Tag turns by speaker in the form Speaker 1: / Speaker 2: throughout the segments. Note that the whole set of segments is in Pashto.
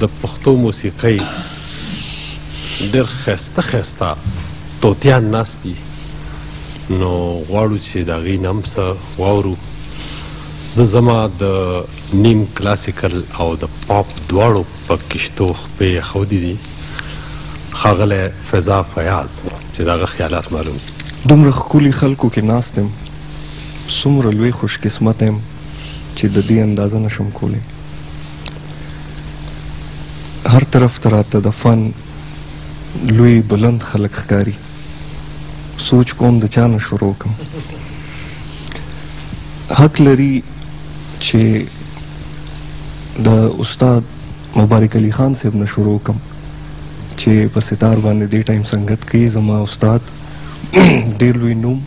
Speaker 1: د
Speaker 2: پښتو موسیقۍ ډېر ښایسته ښایسته طوطیان ناست دي نو غواړو چې د هغوی نه هم څه واورو زه زما د نیم کلاسیکل او د پاپ دواړو په کشتو خپې ښودې دي ښاغلی فضا فیاض چې د هغه خیالات معلوم دي
Speaker 3: دومره ښکلي خلکو کې ناست یم څومره لوی خوش قسمت یم چی ددی اندازه نشم کولی هر طرف ته راته د فن لوی بلند خلک ښکاری سوچ کوم د چا نه شروع کوم حق لري چې د استاد مبارک علي خان صاحب نه شروع کوم چې په ستار باندې دې ټایم سنگت کوي زما استاد ډیر لوی نوم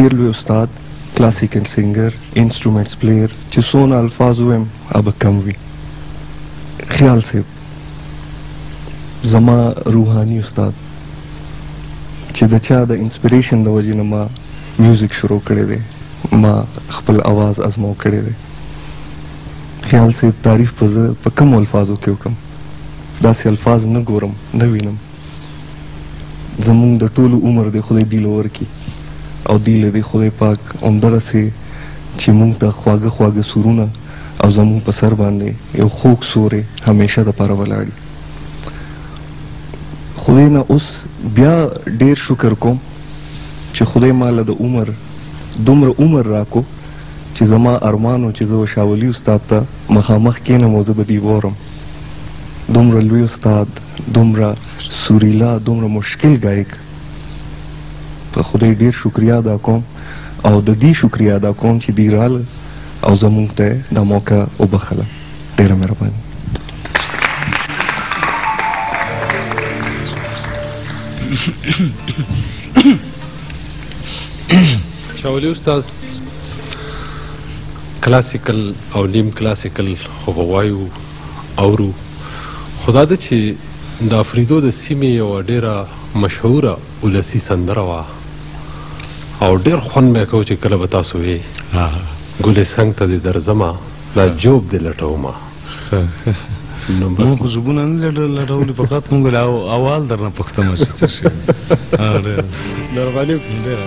Speaker 3: ډیر لوی استاد کلاسیکل سنګر انسټرومنټس پلیئر چې څونه الفاظ ویم اب کم وي خیال صاحب زما روحاني استاد چې د چا د انسپریشن د وجې نه ما میوزیک شروع کړی دی ما خپل اواز ازمو کړی دی خیال صاحب تعریف په زه په کم الفاظو کې وکم داسې الفاظ نه ګورم نه وینم زمونږ د ټولو عمر دی خدای دی لور کی او دی له دی خدای پاک عمر سي چې مونږ ته خواږه خواږه سورونه او زمونږ په سر باندې یو خوک سورې همیشه د پاره ولاړی خدای نه اوس بیا ډیر شکر کوم چې خدای مال د عمر دومره عمر راکو چې زما ارمانو چې زو شاولی استاد ته مخامخ کینم او زه به دی وورم دومره لوی استاد دومره سوریلا دومره مشکل ګایک په خدای ډیر شکریا ادا کوم او د دې شکریا ادا کوم چې دی رال او زمونږ ته دا موقع وبخله ډیره مهرباني
Speaker 2: شاولی استاد کلاسیکل او نیم کلاسیکل خو غوايو اورو خو دا ده چې د افریدو د سیمې یوه ډیره مشهوره ولسی سندره وه او ډیر خوند به کو چې کله به تاسو
Speaker 4: وی
Speaker 2: ګلې څنګ ته دې درځمه دا جوب دې لټومه نو بس
Speaker 4: موږ زبونه نه لټول لټول فقط موږ لا اول درنه پښتنه شي څه شي
Speaker 1: اړه نرمالي ډیره